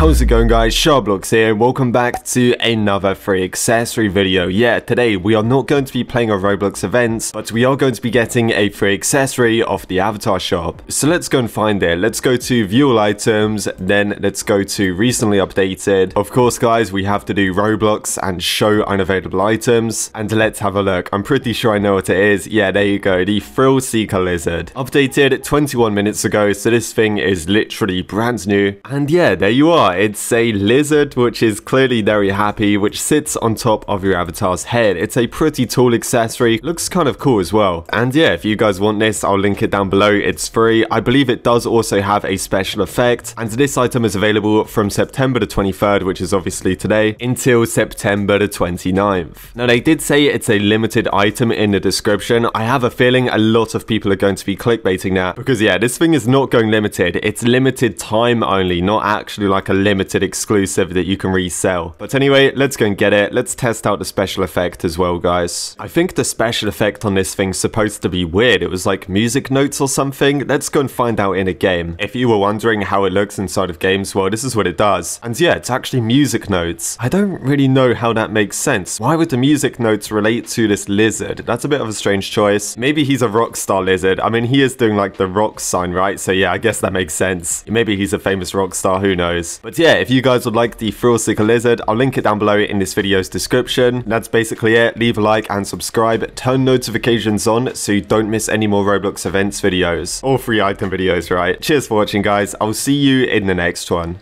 How's it going guys, SharkBlox here, welcome back to another free accessory video. Yeah, today we are not going to be playing a Roblox events, but we are going to be getting a free accessory off the avatar shop. So let's go and find it. Let's go to view all items, then let's go to recently updated. Of course guys, we have to do Roblox and show unavailable items. And let's have a look. I'm pretty sure I know what it is. Yeah, there you go, the Frill-Seeker Lizard. Updated 21 minutes ago, so this thing is literally brand new. And yeah, there you are it's a lizard which is clearly very happy, which sits on top of your avatar's head. It's a pretty tall accessory, looks kind of cool as well. And yeah, if you guys want this, I'll link it down below. It's free. I believe it does also have a special effect, and this item is available from September the 23rd, which is obviously today, until September the 29th. Now, they did say it's a limited item in the description. I have a feeling a lot of people are going to be clickbaiting that, because yeah, this thing is not going limited. It's limited time only, not actually like a limited exclusive that you can resell. But anyway, let's go and get it. Let's test out the special effect as well, guys. I think the special effect on this thing's supposed to be weird. It was like music notes or something. Let's go and find out in a game. If you were wondering how it looks inside of games, well, this is what it does. And yeah, it's actually music notes. I don't really know how that makes sense. Why would the music notes relate to this lizard? That's a bit of a strange choice. Maybe he's a rock star lizard. I mean, he is doing like the rock sign, right? So yeah, I guess that makes sense. Maybe he's a famous rock star, who knows? But yeah, if you guys would like the Frill-Seeker Lizard, I'll link it down below in this video's description. That's basically it. Leave a like and subscribe. Turn notifications on so you don't miss any more Roblox events videos. Or free item videos, right? Cheers for watching, guys. I'll see you in the next one.